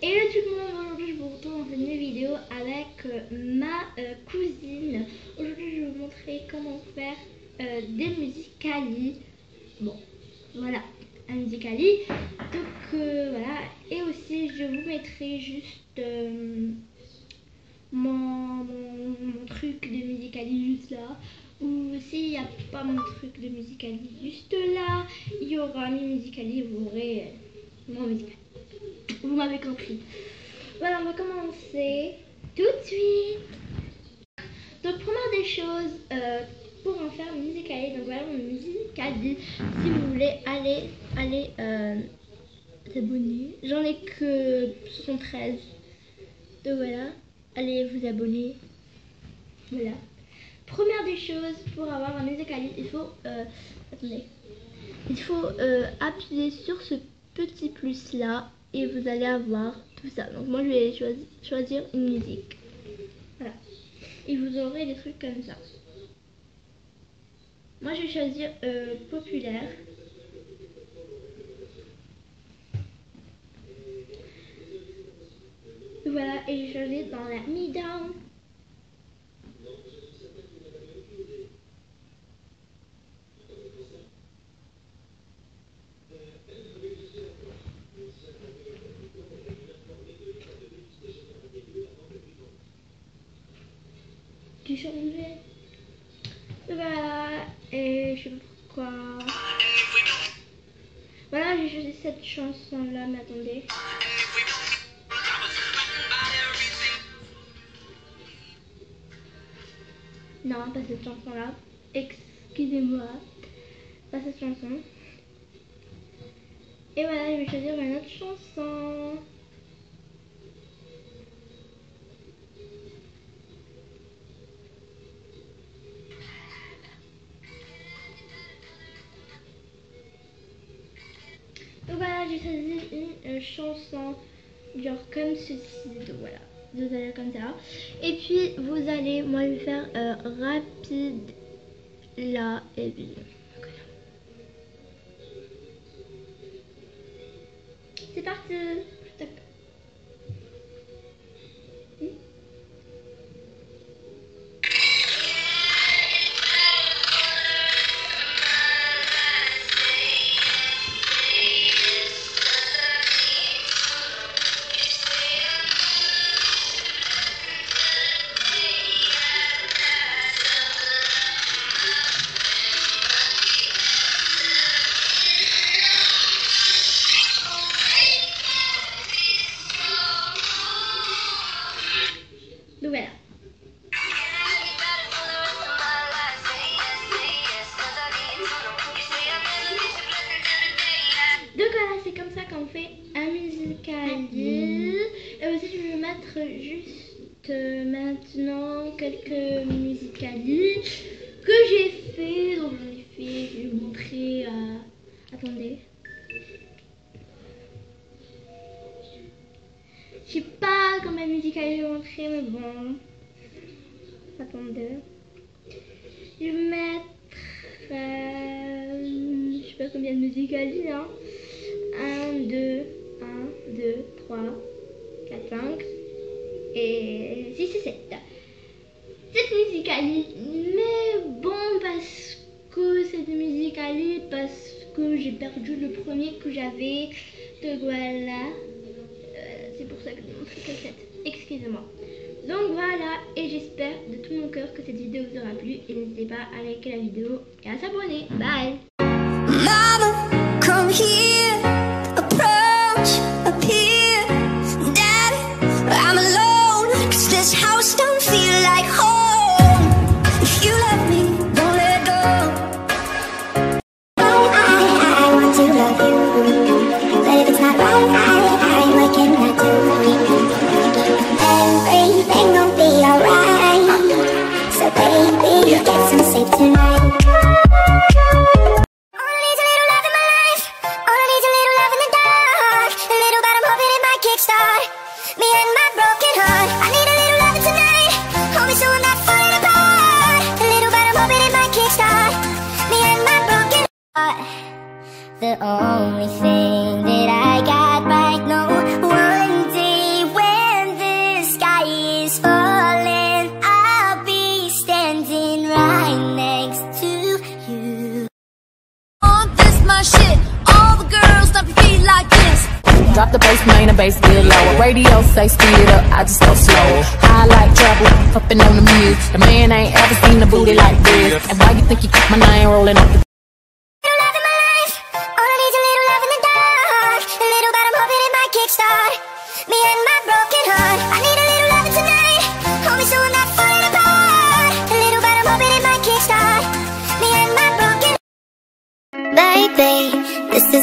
Hello tout le monde, aujourd'hui je vous retrouve dans une nouvelle vidéo avec euh, ma euh, cousine. Aujourd'hui je vais vous montrer comment faire euh, des musicali. Bon, voilà, un musicali. Donc voilà, et aussi je vous mettrai juste mon, truc de musicali juste là. Ou s'il n'y a pas mon truc de musicali juste là, il y aura mes musicali, vous aurez mon musicali. Vous m'avez compris. Voilà, on va commencer tout de suite. Donc, première des choses, euh, pour en faire une musicali, donc voilà mon musicali. Si vous voulez, allez, allez euh, abonner. J'en ai que 73. Donc voilà, allez vous abonner. Voilà. Première des choses, pour avoir un musicali, il faut. euh, attendez. Il faut euh, appuyer sur ce petit plus là et vous allez avoir tout ça. Donc moi je vais choisi- choisir une musique. Voilà. Et vous aurez des trucs comme ça. Moi je vais choisir euh, populaire. Voilà, et je choisis dans la me changé. Voilà, et je sais pas pourquoi. Voilà, j'ai choisi cette chanson là, mais attendez. Non, pas cette chanson là. Excusez-moi. Pas cette chanson. Et voilà, je vais choisir une autre chanson. Choisi une euh, chanson genre comme ceci. Donc voilà, vous allez comme ça. Et puis vous allez, moi je vais faire euh, rapide là et puis. Qu'on fait un musicali. Et aussi, je vais mettre juste euh, maintenant quelques musicali que j'ai fait. Donc j'en ai fait, je vais vous montrer. euh, Attendez. Je sais pas combien de musicali je vais montrer, mais bon. Attendez. Je vais mettre. euh, je sais pas combien de musicali, hein. 1, 2, 1, 2, 3, 4, 5 et 6 et 7. 7 musicali, mais bon, parce que c'est des musicali, parce que j'ai perdu le premier que j'avais. Donc voilà. Euh, c'est pour ça que je montre que 7. Excusez-moi. Donc voilà, et j'espère de tout mon cœur que cette vidéo vous aura plu. Et n'hésitez pas à liker la vidéo et à s'abonner. Bye The dark. A little bit of hope in my kickstart. Me and my broken heart. I need a little love tonight. Help me so not find a a little bit of hope in my kickstart. Me and my broken heart. The only thing that I got shit. All the girls dump your feet like this. Drop the bass, main the bass get lower. Radio say speed up, I just go slow. High like trouble, puffin' on the muse. The man ain't ever seen a booty like this. And why you think you keep my name rolling up the